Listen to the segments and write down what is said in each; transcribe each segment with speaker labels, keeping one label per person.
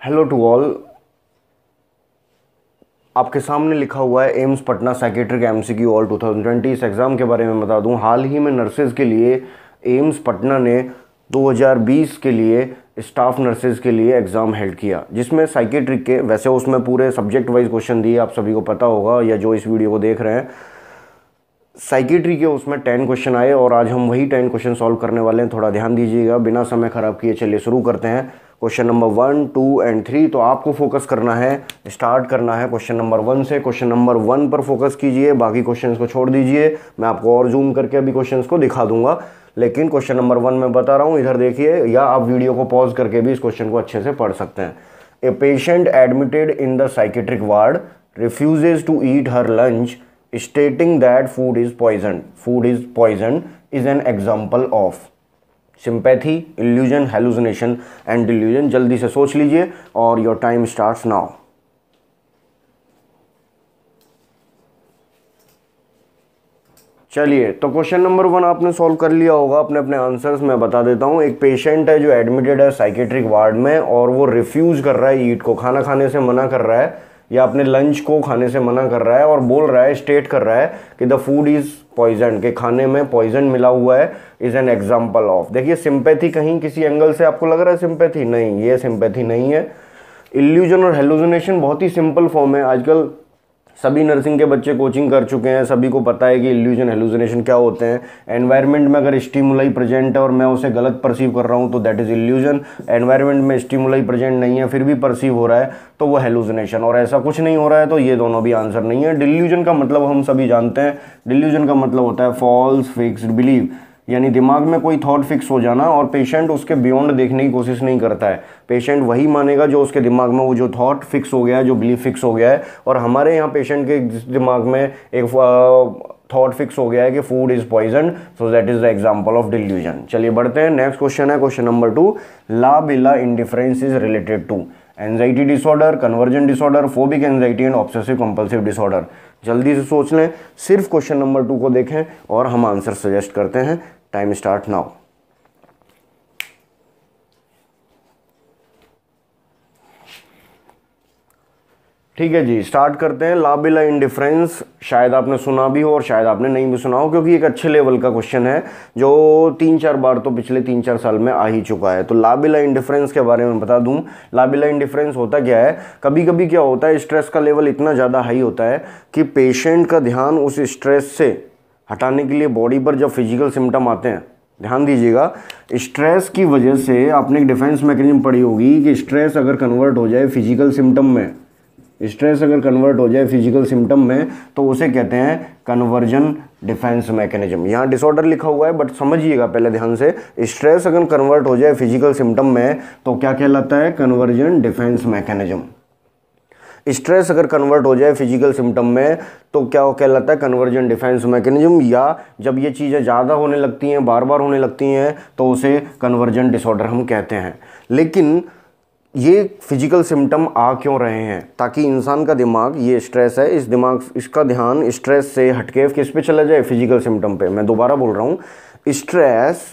Speaker 1: Hello to all आपके सामने लिखा हुआ है AIIMS Patna psychiatric M C Q all two thousand twenty इस एग्ज़ाम के बारे में बता दूँ। हाल ही में नर्सेज के लिए एम्स पटना ने 2020 के लिए स्टाफ नर्सेज के लिए एग्ज़ाम हेल्ड किया, जिसमें साइकेट्रिक के वैसे उसमें पूरे सब्जेक्ट वाइज क्वेश्चन दिए, आप सभी को पता होगा या जो इस वीडियो को देख रहे हैं। साइकेट्री के उसमें टेन क्वेश्चन आए और आज हम वही टेन क्वेश्चन सॉल्व करने वाले हैं। थोड़ा ध्यान दीजिएगा, बिना समय ख़राब किए चलिए शुरू करते हैं। Question number one, two and three तो आपको फोकस करना है स्टार्ट करना है क्वेश्चन नंबर वन से। क्वेश्चन नंबर वन पर फोकस कीजिए, बाकी क्वेश्चन को छोड़ दीजिए। मैं आपको और जूम करके अभी क्वेश्चन को दिखा दूँगा। लेकिन क्वेश्चन नंबर वन में बता रहा हूँ, इधर देखिए, या आप वीडियो को पॉज करके भी इस क्वेश्चन को अच्छे से पढ़ सकते हैं। A patient admitted in the psychiatric ward refuses to eat her lunch stating that food is poison. Food is poison is an example of sympathy illusion hallucination and delusion जल्दी से सोच लीजिए और योर टाइम स्टार्ट नाउ चलिए तो question number one आपने solve कर लिया होगा। अपने अपने आंसर्स मैं बता देता हूँ। एक पेशेंट है जो एडमिटेड है साइकेट्रिक वार्ड में और वो रिफ्यूज़ कर रहा है ईट को। खाना खाने से मना कर रहा है। या अपने लंच को खाने से मना कर रहा है और बोल रहा है स्टेट कर रहा है कि द फ़ूड इज़ पॉइजन के खाने में पॉइजन मिला हुआ है इज़ एन एग्ज़ाम्पल ऑफ़ देखिए सिंपैथी कहीं किसी एंगल से आपको लग रहा है सिंपैथी नहीं, ये सिंपैथी नहीं है। इल्यूजन और हेलुजनेशन बहुत ही सिंपल फॉर्म है। आजकल सभी नर्सिंग के बच्चे कोचिंग कर चुके हैं, सभी को पता है कि इल्यूजन हेलुसिनेशन क्या होते हैं। एनवायरनमेंट में अगर स्टीमुलाई प्रेजेंट है और मैं उसे गलत परसीव कर रहा हूँ तो दैट इज़ इल्यूजन एनवायरनमेंट में स्टीमुलाई प्रेजेंट नहीं है, फिर भी परसीव हो रहा है तो वो हेलुसिनेशन और ऐसा कुछ नहीं हो रहा है तो ये दोनों भी आंसर नहीं है। डिल्यूजन का मतलब हम सभी जानते हैं। डिल्यूजन का मतलब होता है फॉल्स फिक्सड बिलीव यानी दिमाग में कोई थॉट फिक्स हो जाना और पेशेंट उसके बियॉन्ड देखने की कोशिश नहीं करता है। पेशेंट वही मानेगा जो उसके दिमाग में वो जो थॉट फिक्स हो गया है, जो बिलीफ फिक्स हो गया है और हमारे यहाँ पेशेंट के दिमाग में एक थॉट फिक्स हो गया है कि food is poison so that is the example of delusion चलिए बढ़ते हैं। नेक्स्ट क्वेश्चन है question number two la belle indifference is related to anxiety disorder conversion disorder phobic anxiety and obsessive compulsive disorder जल्दी से सोच लें। सिर्फ़ question number to को देखें और हम आंसर सजेस्ट करते हैं। टाइम स्टार्ट नाउ ठीक है जी स्टार्ट करते हैं। लाबिला इंडिफरेंस शायद आपने सुना भी हो और शायद आपने नहीं भी सुना हो, क्योंकि एक अच्छे लेवल का क्वेश्चन है, जो तीन चार बार तो पिछले तीन चार साल में आ ही चुका है। तो लाबिला इंडिफरेंस के बारे में बता दूँ। लाबिला इंडिफरेंस होता क्या है? कभी कभी क्या होता है स्ट्रेस का लेवल इतना ज़्यादा हाई होता है कि पेशेंट का ध्यान उस स्ट्रेस से हटाने के लिए बॉडी पर जब फ़िज़िकल सिम्टम आते हैं, ध्यान दीजिएगा स्ट्रेस की वजह से आपने एक डिफेंस मैकेनिज्म पढ़ी होगी कि स्ट्रेस अगर कन्वर्ट हो जाए फ़िज़िकल सिम्टम में स्ट्रेस अगर कन्वर्ट हो जाए फ़िज़िकल सिम्टम में तो उसे कहते हैं कन्वर्जन डिफेंस मैकेनिज्म यहाँ डिसऑर्डर लिखा हुआ है बट समझिएगा पहले ध्यान से स्ट्रेस अगर कन्वर्ट हो जाए फ़िज़िकल सिम्टम में तो क्या कहलाता है? कन्वर्जन डिफेंस मैकेनिज्म स्ट्रेस अगर कन्वर्ट हो जाए फ़िज़िकल सिम्टम में तो क्या वो कहलाता है कन्वर्जन डिफेंस मैकेनिज्म, या जब ये चीज़ें ज़्यादा होने लगती हैं बार बार होने लगती हैं तो उसे कन्वर्जन डिसऑर्डर हम कहते हैं। लेकिन ये फ़िज़िकल सिम्टम आ क्यों रहे हैं? ताकि इंसान का दिमाग ये स्ट्रेस है, इस दिमाग, इसका ध्यान स्ट्रेस से हटके किस पे चला जाए? फ़िज़िकल सिम्टम पे। मैं दोबारा बोल रहा हूँ, स्ट्रेस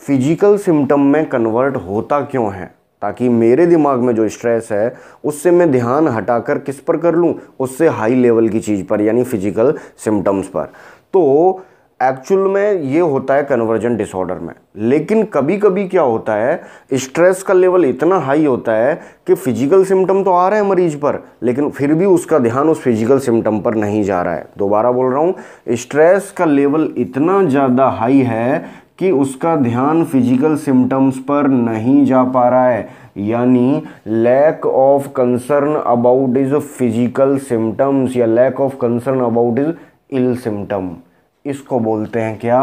Speaker 1: फ़िज़िकल सिम्टम में कन्वर्ट होता क्यों है? ताकि मेरे दिमाग में जो स्ट्रेस है, उससे मैं ध्यान हटाकर किस पर कर लूँ? उससे हाई लेवल की चीज़ पर, यानी फ़िज़िकल सिम्टम्स पर। तो एक्चुअल में ये होता है कन्वर्जन डिसऑर्डर में। लेकिन कभी कभी क्या होता है स्ट्रेस का लेवल इतना हाई होता है कि फ़िज़िकल सिम्टम तो आ रहे हैं मरीज़ पर, लेकिन फिर भी उसका ध्यान उस फ़िज़िकल सिम्टम पर नहीं जा रहा है। दोबारा बोल रहा हूँ स्ट्रेस का लेवल इतना ज़्यादा हाई है कि उसका ध्यान फ़िज़िकल सिम्टम्स पर नहीं जा पा रहा है। यानी lack of concern about is physical symptoms या lack of concern about is ill symptom इसको बोलते हैं क्या?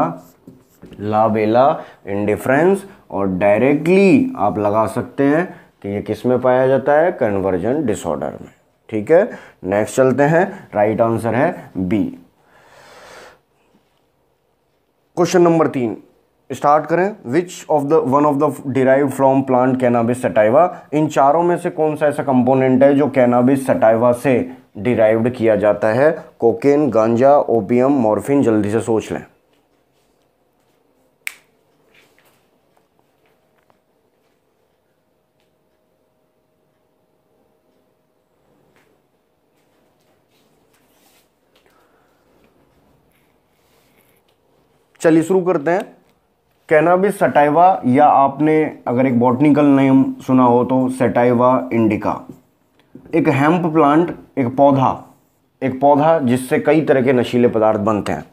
Speaker 1: लाबेला इंडिफरेंस और डायरेक्टली आप लगा सकते हैं कि ये किसमें पाया जाता है? कन्वर्जन डिसऑर्डर में। ठीक है? नेक्स्ट चलते हैं। राइट आंसर है बी क्वेश्चन नंबर तीन। स्टार्ट करें। Which of the one of the derive from plant cannabis sativa इन चारों में से कौन सा ऐसा कंपोनेंट है जो कैनाबिस सटाइवा से डिराइव्ड किया जाता है? कोकेन गांजा ओपियम मॉर्फिन जल्दी से सोच लें। चलिए शुरू करते हैं। कैनाबिस सटाइवा या आपने अगर एक बॉटनिकल नेम सुना हो तो सटाइवा इंडिका एक हेम्प प्लांट एक पौधा एक पौधा जिससे कई तरह के नशीले पदार्थ बनते हैं।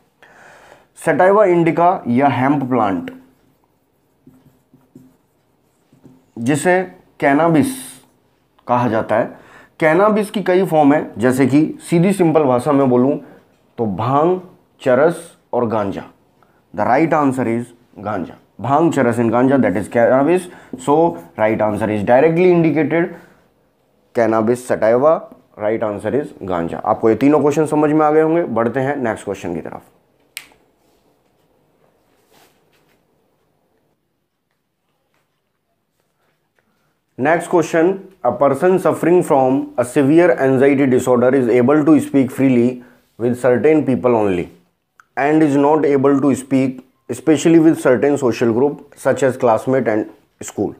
Speaker 1: सटाइवा इंडिका या हेम्प प्लांट जिसे कैनाबिस कहा जाता है। कैनाबिस की कई फॉर्म है, जैसे कि सीधी सिंपल भाषा में बोलूँ तो भाँग, चरस और गांजा। द राइट आंसर इज़ गांजा। भाँग चरस इन ganja that is cannabis so right answer is directly indicated cannabis sativa right answer is ganja. आपको ये तीनों क्वेश्चन समझ में आ गए होंगे। बढ़ते हैं नेक्स्ट क्वेश्चन की तरफ़। Next question a person suffering from a severe anxiety disorder is able to speak freely with certain people only and is not able to speak especially with certain social group, such as classmate and school.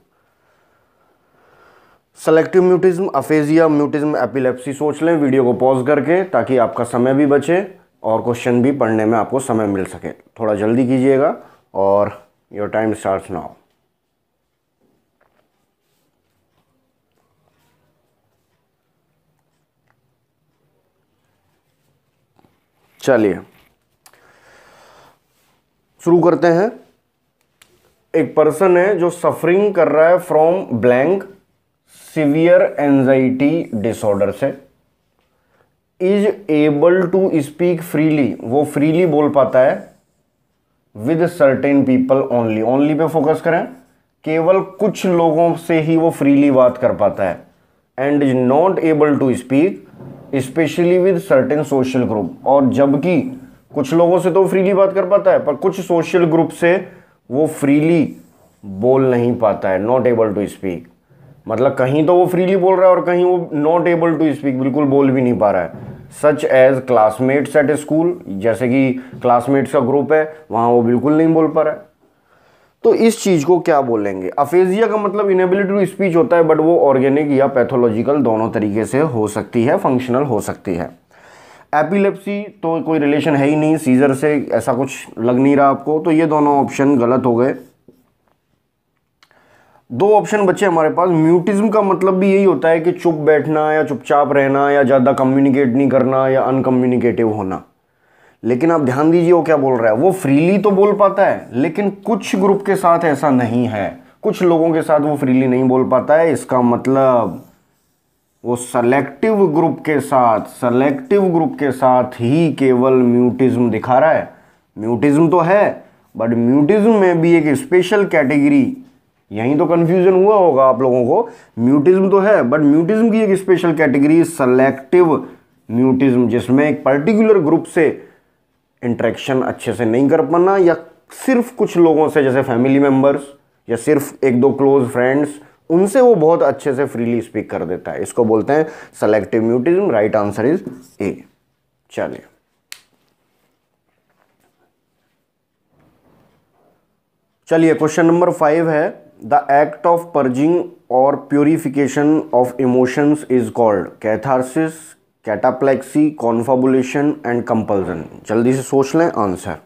Speaker 1: Selective mutism aphasia mutism epilepsy सोच लें video को pause करके, ताकि आपका समय भी बचे और क्वेश्चन भी पढ़ने में आपको समय मिल सके। थोड़ा जल्दी कीजिएगा और योर टाइम स्टार्ट नाउ चलिए। शुरू करते हैं। एक पर्सन है जो सफरिंग कर रहा है from blank severe anxiety disorder से। Is able to speak freely वो फ्रीली बोल पाता है। With certain people only only पे फोकस करें। केवल कुछ लोगों से ही वो फ्रीली बात कर पाता है। And is not able to speak especially with certain social group और जबकि कुछ लोगों से तो फ्रीली बात कर पाता है, पर कुछ सोशल ग्रुप से वो फ्रीली बोल नहीं पाता है नॉट एबल टू स्पीक मतलब कहीं तो वो फ्रीली बोल रहा है और कहीं वो नॉट एबल टू स्पीक बिल्कुल बोल भी नहीं पा रहा है. Such as classmates at a school जैसे कि क्लासमेट्स का ग्रुप है, वहाँ वो बिल्कुल नहीं बोल पा रहा है. तो इस चीज़ को क्या बोलेंगे? अफेजिया का मतलब इनेबिलिटी टू स्पीच होता है बट वो ऑर्गेनिक या पैथोलॉजिकल दोनों तरीके से हो सकती है फंक्शनल हो सकती है. एपिलेप्सी तो कोई रिलेशन है ही नहीं, सीजर से ऐसा कुछ लग नहीं रहा आपको तो ये दोनों ऑप्शन गलत हो गए। दो ऑप्शन बचे हमारे पास। म्यूटिज्म का मतलब भी यही होता है कि चुप बैठना या चुपचाप रहना या ज़्यादा कम्युनिकेट नहीं करना या अनकम्युनिकेटिव होना। लेकिन आप ध्यान दीजिए वो क्या बोल रहा है। वो फ्रीली तो बोल पाता है, लेकिन कुछ ग्रुप के साथ ऐसा नहीं है। कुछ लोगों के साथ वो फ्रीली नहीं बोल पाता है, इसका मतलब वो सेलेक्टिव ग्रुप के साथ सेलेक्टिव ग्रुप के साथ ही केवल म्यूटिज्म दिखा रहा है। म्यूटिज्म तो है बट म्यूटिज्म में भी एक स्पेशल कैटेगरी यहीं तो कंफ्यूजन हुआ होगा आप लोगों को। म्यूटिज्म तो है बट म्यूटिज्म की एक स्पेशल कैटेगरी सेलेक्टिव म्यूटिज्म जिसमें एक पर्टिकुलर ग्रुप से इंटरेक्शन अच्छे से नहीं कर पाना, या सिर्फ़ कुछ लोगों से, जैसे फैमिली मेंबर्स या सिर्फ़ एक दो क्लोज फ्रेंड्स उनसे वो बहुत अच्छे से फ्रीली स्पीक कर देता है। इसको बोलते हैं selective mutism right answer is A चलिए। चलिए क्वेश्चन नंबर फाइव है। द एक्ट ऑफ़ पर्जिंग और purification of emotions is called catharsis cataplexy confabulation and compulsion जल्दी से सोच लें answer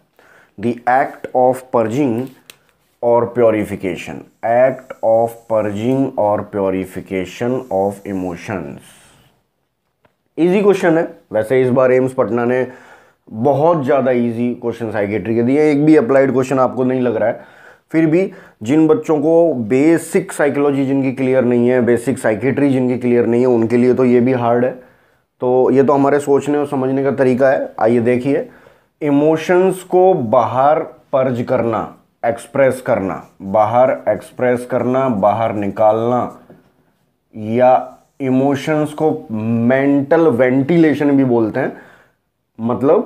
Speaker 1: the act of purging और प्योरिफिकेशन एक्ट ऑफ़ पर्जिंग और purification of emotions easy question है. वैसे इस बार एम्स पटना ने बहुत ज़्यादा इजी क्वेश्चन साइकेट्री के दिए. एक भी अप्लाइड क्वेश्चन आपको नहीं लग रहा है. फिर भी जिन बच्चों को बेसिक साइकोलॉजी जिनकी क्लियर नहीं है बेसिक साइकेट्री जिनकी क्लियर नहीं है, उनके लिए तो ये भी हार्ड है. तो ये तो हमारे सोचने और समझने का तरीका है. आइए देखिए. इमोशंस को बाहर पर्ज करना. एक्सप्रेस करना, बाहर एक्सप्रेस करना, बाहर निकालना, या इमोशंस को मेंटल वेंटिलेशन भी बोलते हैं। मतलब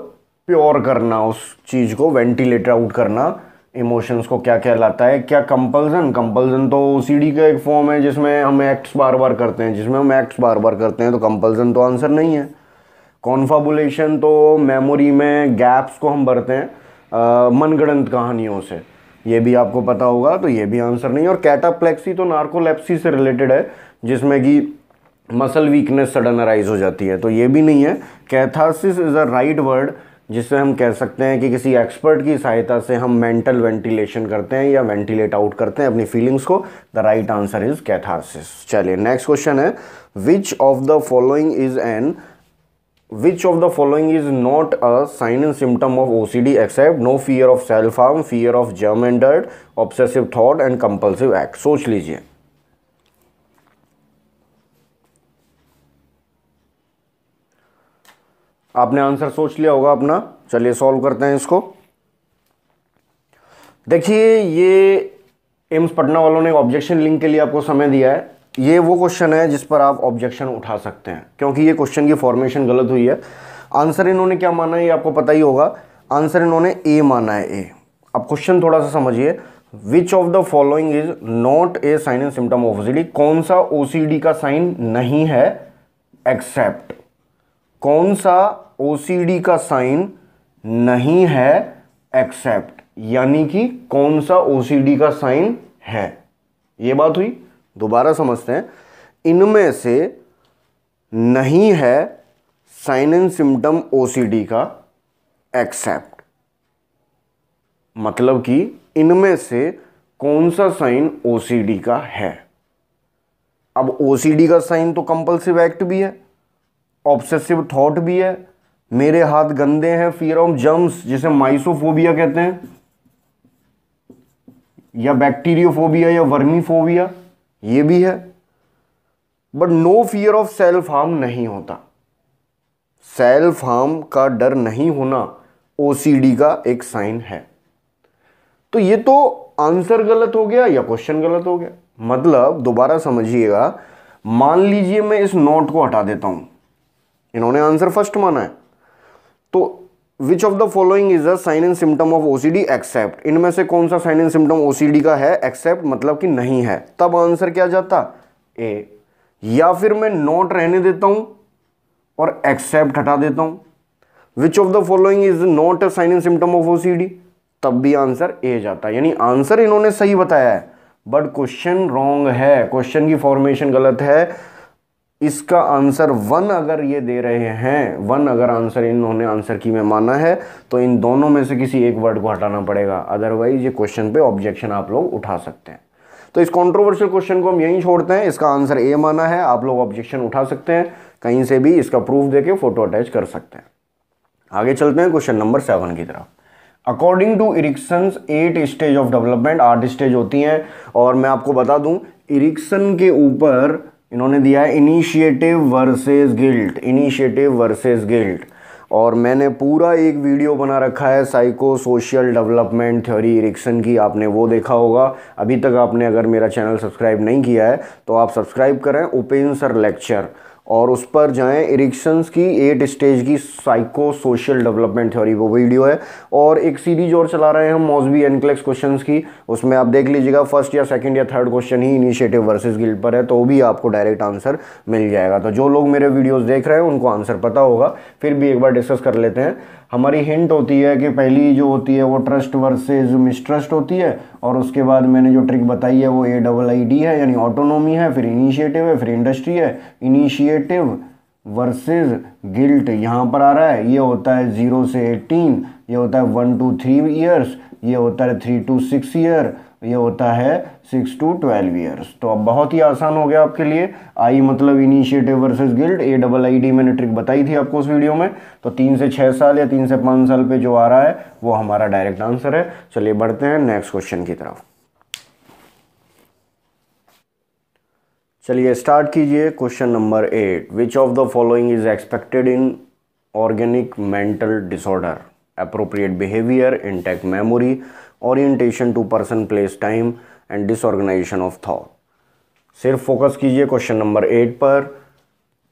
Speaker 1: प्योर करना, उस चीज़ को वेंटिलेट आउट करना इमोशंस को क्या कहलाता है, क्या कंपल्सन कंपल्सन तो ओसीडी का एक फॉर्म है जिसमें हम एक्ट्स बार बार करते हैं, जिसमें हम एक्ट्स बार बार करते हैं तो कंपल्सन तो आंसर नहीं है। कॉन्फाबुलेशन तो मेमोरी में गैप्स को हम भरते हैं मनगढ़ंत कहानियों से। ये भी आपको पता होगा तो ये भी आंसर नहीं और कैटाप्लेक्सी तो नार्कोलेप्सी से रिलेटेड है, जिसमें कि मसल वीकनेस सडन अराइज हो जाती है। तो ये भी नहीं है। Catharsis is a right word जिससे हम कह सकते हैं कि किसी एक्सपर्ट की सहायता से हम मेंटल वेंटिलेशन करते हैं या वेंटिलेट आउट करते हैं अपनी फीलिंग्स को। The right answer is catharsis चलिए नेक्स्ट क्वेश्चन है। Which of the following is an which of the following is not a sign and symptom of OCD except no fear of self harm, fear of germ and dirt, obsessive thought and compulsive act. सोच लीजिए आपने answer सोच लिया होगा अपना चलिए solve करते हैं इसको देखिए ये एम्स पटना वालों ने ऑब्जेक्शन लिंक के लिए आपको समय दिया है ये वो क्वेश्चन है जिस पर आप ऑब्जेक्शन उठा सकते हैं, क्योंकि ये क्वेश्चन की फॉर्मेशन गलत हुई है। आंसर इन्होंने क्या माना है, ये आपको पता ही होगा। आंसर इन्होंने ए माना है ए अब क्वेश्चन थोड़ा सा समझिए। Which of the following is not a sign and symptom of OCD कौन सा ओसीडी का साइन नहीं है? एक्सेप्ट कौन सा ओसीडी का साइन नहीं है? एक्सेप्ट यानी कि कौन सा ओसीडी का साइन है? ये बात हुई? दोबारा समझते हैं। इनमें से नहीं है साइन एंड सिम्टम ओसीडी का एक्सेप्ट मतलब कि इनमें से कौन सा साइन ओसीडी का है? अब ओसीडी का साइन तो कंपल्सिव एक्ट भी है ऑब्सेसिव थॉट भी है, मेरे हाथ गंदे हैं फियर ऑफ़ जम्स जिसे माइसोफोबिया कहते हैं, या बैक्टीरियोफोबिया या वर्मीफोबिया ये भी है। But no fear of self harm नहीं होता। सेल्फ हार्म का डर नहीं होना ओसीडी का एक साइन है। तो ये तो आंसर गलत हो गया या क्वेश्चन गलत हो गया? मतलब दोबारा समझिएगा। मान लीजिए मैं इस नोट को हटा देता हूँ। इन्होंने आंसर फ़र्स्ट माना है। तो which of the following is a sign and symptom of OCD except इनमें से कौन सा साइन एंड सिम्टम ओसीडी का है? एक्सेप्ट मतलब कि नहीं है। तब आंसर क्या जाता? ए या फिर मैं नोट रहने देता हूँ और एक्सेप्ट हटा देता हूँ। Which of the following is not a sign and symptom of OCD तब भी आंसर ए जाता। यानी आंसर इन्होंने सही बताया है। बट क्वेश्चन रॉन्ग है। क्वेश्चन की फॉर्मेशन गलत है। इसका आंसर वन अगर ये दे रहे हैं, वन अगर आंसर इन्होंने आंसर की में माना है तो इन दोनों में से किसी एक वर्ड को हटाना पड़ेगा। अदरवाइज़ ये क्वेश्चन पे ऑब्जेक्शन आप लोग उठा सकते हैं। तो इस कॉन्ट्रोवर्शियल क्वेश्चन को हम यहीं छोड़ते हैं। इसका आंसर ए माना है, आप लोग ऑब्जेक्शन उठा सकते हैं। कहीं से भी इसका प्रूफ देके फ़ोटो अटैच कर सकते हैं। आगे चलते हैं क्वेश्चन नंबर सेवन की तरफ़। According to Erikson eight stage of development आठ स्टेज होती हैं, और मैं आपको बता दूँ इरिक्सन के ऊपर इन्होंने दिया है initiative versus guilt initiative versus guilt और मैंने पूरा एक वीडियो बना रखा है psycho social development theory Erikson की, आपने वो देखा होगा। अभी तक आपने अगर मेरा चैनल सब्सक्राइब नहीं किया है तो आप सब्सक्राइब करें ओपेन सर लेक्चर और उस पर जाएँ इरिक्शंस की एट स्टेज की साइको सोशल डेवलपमेंट थ्योरी वो वीडियो है। और एक सीरीज़ और चला रहे हैं हम मौजबी एनक्लेक्स क्वेश्चन की। उसमें आप देख लीजिएगा फ़र्स्ट या सेकेंड या थर्ड क्वेश्चन ही इनिशिएटिव वर्सेज गिल्ड पर है तो भी आपको डायरेक्ट आंसर मिल जाएगा। तो जो लोग मेरे वीडियोज़ देख रहे हैं, उनको आंसर पता होगा। फिर भी एक बार डिस्कस कर लेते हैं। हमारी हिंट होती है कि पहली जो होती है वो ट्रस्ट वर्सेज मिसट्रस्ट होती है, और उसके बाद मैंने जो ट्रिक बताई है वो ए डबल आई डी है, यानी ऑटोनोमी है, फिर इनिशिएटिव है, फिर इंडस्ट्री है। इनिशिएटिव वर्सेज गिल्ट यहाँ पर आ रहा है। ये होता है ज़ीरो से एटीन ये होता है वन टू थ्री ईयर्स ये होता है थ्री टू सिक्स ईयर ये होता है सिक्स टू ट्वेल्व ईयर्स तो अब बहुत ही आसान हो गया आपके लिए। आई मतलब initiative versus guilt A double I D मैंने ट्रिक बताई थी आपको उस वीडियो में। तो तीन से छः साल या तीन से पाँच साल पे जो आ रहा है, वो हमारा डायरेक्ट आंसर है। चलिए बढ़ते हैं नेक्स्ट क्वेश्चन की तरफ़। चलिए स्टार्ट कीजिए question number eight which of the following is expected in organic mental disorder appropriate behaviour intact memory orientation to person place time and disorganization of thought सिर्फ़ focus कीजिए क्वेश्चन नंबर एट पर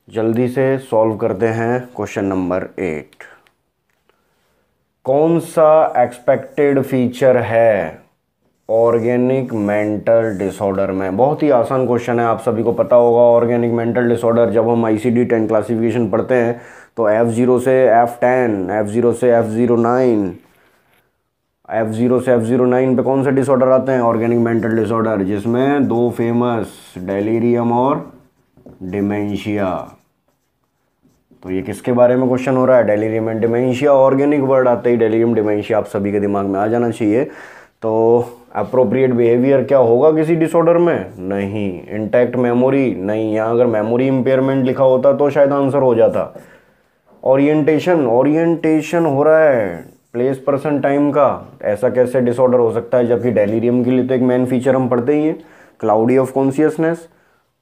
Speaker 1: जल्दी से solve करते हैं question number eight कौन सा expected feature है? ऑर्गेनिक मेंटल डिसऑर्डर में। बहुत ही आसान क्वेश्चन है, आप सभी को पता होगा ऑर्गेनिक मेंटल डिसऑर्डर जब हम I C D ten classification पढ़ते हैं तो एफ़ ज़ीरो से एफ़ टेन एफ़ ज़ीरो से F zero nine F zero से एफ़ ज़ीरो नाइन पे कौन से डिसऑर्डर आते हैं? ऑर्गेनिक मेंटल डिसऑर्डर जिसमें दो फ़ेमस डेलीरियम और डिमेंशिया तो ये किसके बारे में क्वेश्चन हो रहा है? Delirium and dementia organic word आते ही डेलीरियम डिमेंशिया आप सभी के दिमाग में आ जाना चाहिए। तो अप्रोप्रिएट बिहेवियर क्या होगा किसी डिसऑर्डर में? नहीं। इंटैक्ट मेमोरी नहीं। यहाँ अगर मेमोरी इंपेयरमेंट लिखा होता तो शायद आंसर हो जाता। ओरिएंटेशन ओरिएंटेशन हो रहा है। प्लेस पर्सन टाइम का। ऐसा कैसे डिसऑर्डर हो सकता है? जबकि डेलीरियम के लिए तो एक मेन फीचर हम पढ़ते ही हैं। क्लाउडी ऑफ़ कॉन्सियसनेस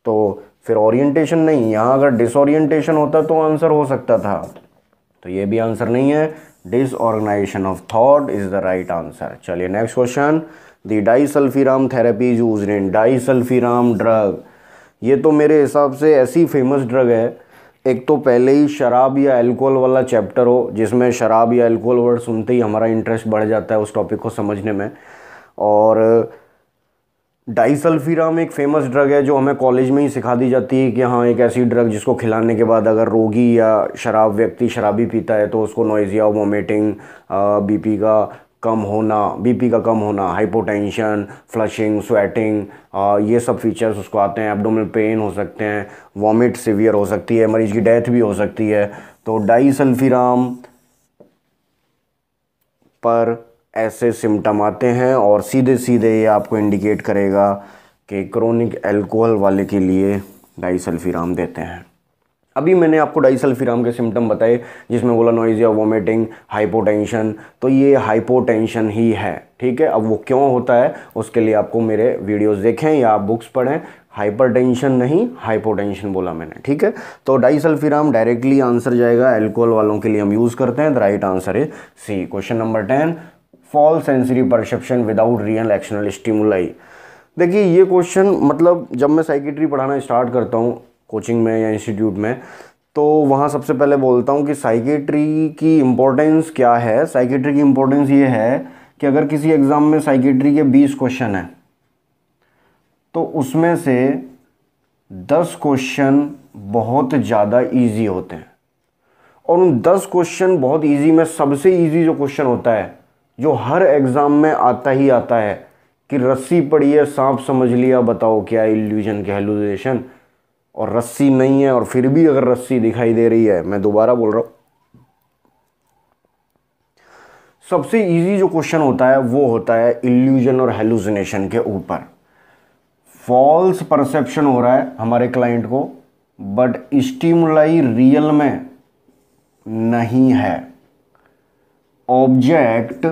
Speaker 1: तो फिर ओरिएंटेशन नहीं, यहाँ अगर डिसओरिएंटेशन होता तो आंसर हो सकता था। तो ये भी आंसर नहीं है। Disorganization of thought is the right answer चलिए next question the disulfiram therapy use in disulfiram drug ये तो मेरे हिसाब से ऐसी फ़ेमस ड्रग है एक तो पहले ही शराब या अल्कोहल वाला चैप्टर हो, जिसमें शराब या अल्कोहल वर्ड सुनते ही हमारा इंटरेस्ट बढ़ जाता है उस टॉपिक को समझने में। और डाईसल्फीराम एक फ़ेमस ड्रग है जो हमें कॉलेज में ही सिखा दी जाती है कि हाँ एक ऐसी ड्रग जिसको खिलाने के बाद अगर रोगी या शराब, व्यक्ति शराबी पीता है तो उसको नॉइजिया वोमिटिंग बीपी का कम होना बीपी का कम होना हाइपोटेंशन फ्लशिंग स्वेटिंग ये सब फीचर्स उसको आते हैं एब्डोमिनल पेन हो सकते हैं वॉमिट सिवियर हो सकती है, मरीज़ की डेथ भी हो सकती है। तो डाईसल्फीराम पर ऐसे सिम्टम आते हैं और सीधे सीधे ये आपको इंडिकेट करेगा कि क्रोनिक एल्कोहल वाले के लिए डाईसल्फीराम देते हैं। अभी मैंने आपको डाईसल्फीराम के सिम्टम बताए, जिसमें बोला नॉइजिया वोमिटिंग हाइपोटेंशन तो ये हाइपोटेंशन ही है, ठीक है? अब वो क्यों होता है, उसके लिए आपको मेरे वीडियोस देखें या आप बुक्स पढ़ें। हाइपरटेंशन नहीं हाइपोटेंशन बोला मैंने, ठीक है? तो डाईसल्फीराम डायरेक्टली आंसर जाएगा एल्कोहल वालों के लिए हम यूज़ करते हैं द राइट आंसर है C question number ten false sensory perception without real external stimuli देखिए, ये क्वेश्चन मतलब जब मैं साइकेट्री पढ़ाना स्टार्ट करता हूँ कोचिंग में या इंस्टीट्यूट में तो वहाँ सबसे पहले बोलता हूँ कि साइकेट्री की इम्पोर्टेंस क्या है? साइकेट्री की इम्पोर्टेंस ये है कि अगर किसी एग्ज़ाम में साइकेट्री के बीस क्वेश्चन हैं तो उसमें से दस क्वेश्चन बहुत ज़्यादा इजी होते हैं। और उन दस क्वेश्चन बहुत इजी में सबसे इजी जो क्वेश्चन होता है, जो हर एग्ज़ाम में आता ही आता है कि रस्सी है, सांप समझ लिया, बताओ क्या इल्यूजन के हेलुजेशन और रस्सी नहीं है और फिर भी अगर रस्सी दिखाई दे रही है, मैं दोबारा बोल रहा हूँ। सबसे इजी जो क्वेश्चन होता है, वो होता है इल्यूजन और हेलुजिनेशन के ऊपर। फॉल्स परसेप्शन हो रहा है हमारे क्लाइंट को बट स्टिमुलाई रियल में नहीं है। ऑब्जेक्ट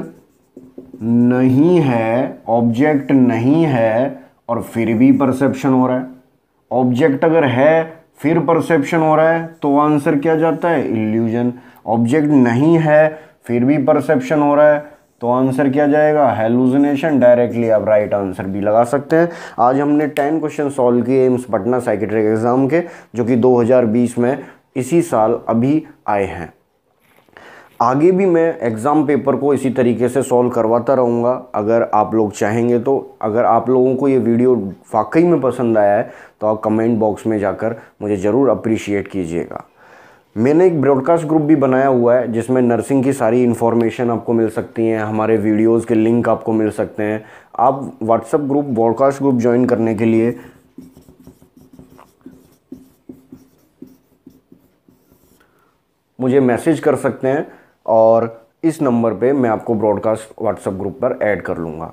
Speaker 1: नहीं है ऑब्जेक्ट नहीं है और फिर भी परसेप्शन हो रहा है। ऑब्जेक्ट अगर है, फिर परसेप्शन हो रहा है तो आंसर क्या जाता है? इल्यूजन ऑब्जेक्ट नहीं है, फिर भी परसेप्शन हो रहा है तो आंसर क्या जाएगा? हेलुजिनेशन डायरेक्टली आप राइट आंसर भी लगा सकते हैं। आज हमने टेन क्वेश्चन सॉल्व किए एम्स पटना साइकेट्रिक एग्ज़ाम के, जो कि 2020 में इसी साल अभी आए हैं। आगे भी मैं एग्ज़ाम पेपर को इसी तरीके से सॉल्व करवाता रहूँगा। अगर आप लोग चाहेंगे तो अगर आप लोगों को ये वीडियो वाकई में पसंद आया है तो आप कमेंट बॉक्स में जाकर मुझे ज़रूर अप्रिशिएट कीजिएगा। मैंने एक ब्रॉडकास्ट ग्रुप भी बनाया हुआ है, जिसमें नर्सिंग की सारी इन्फॉर्मेशन आपको मिल सकती हैं, हमारे वीडियोज़ के लिंक आपको मिल सकते हैं। आप WhatsApp group broadcast group join करने के लिए मुझे मैसेज कर सकते हैं। और इस नंबर पे मैं आपको ब्रॉडकास्ट व्हाट्सएप ग्रुप पर ऐड कर लूँगा।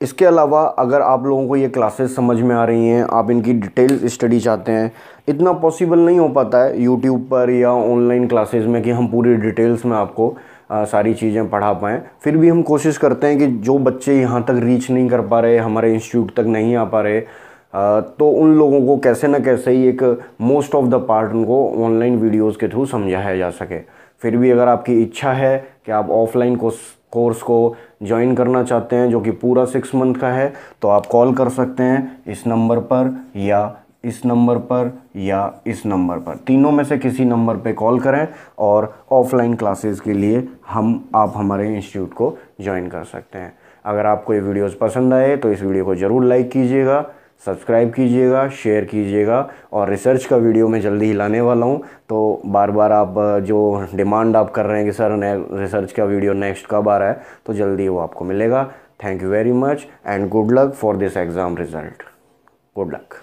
Speaker 1: इसके अलावा अगर आप लोगों को ये क्लासेस समझ में आ रही हैं आप इनकी डिटेल स्टडी चाहते हैं इतना पॉसिबल नहीं हो पाता है यूट्यूब पर या ऑनलाइन क्लासेस में कि हम पूरी डिटेल्स में आपको आ, सारी चीज़ें पढ़ा पाएँ। फिर भी हम कोशिश करते हैं कि जो बच्चे यहाँ तक रीच नहीं कर पा रहे हमारे इंस्टीट्यूट तक नहीं आ पा रहे आ, तो उन लोगों को कैसे ना कैसे ही एक मोस्ट ऑफ़ द पार्ट उनको ऑनलाइन वीडियोज़ के थ्रू समझाया जा सके। फिर भी अगर आपकी इच्छा है कि आप ऑफलाइन कोर्स कोर्स को ज्वाइन करना चाहते हैं, जो कि पूरा सिक्स मंथ का है तो आप कॉल कर सकते हैं इस नंबर पर या इस नंबर पर या इस नंबर पर। तीनों में से किसी नंबर पर कॉल करें और ऑफलाइन क्लासेस के लिए हम, आप हमारे इंस्टीट्यूट को ज्वाइन कर सकते हैं। अगर आपको ये वीडियोस पसंद आए तो इस वीडियो को ज़रूर लाइक कीजिएगा। सब्सक्राइब कीजिएगा शेयर कीजिएगा और रिसर्च का वीडियो मैं जल्दी ही लाने वाला हूँ। तो बार बार आप जो डिमांड आप कर रहे हैं कि सर रिसर्च का वीडियो नेक्स्ट कब आ रहा है तो जल्दी वो आपको मिलेगा। Thank you very much and good luck for this exam result good luck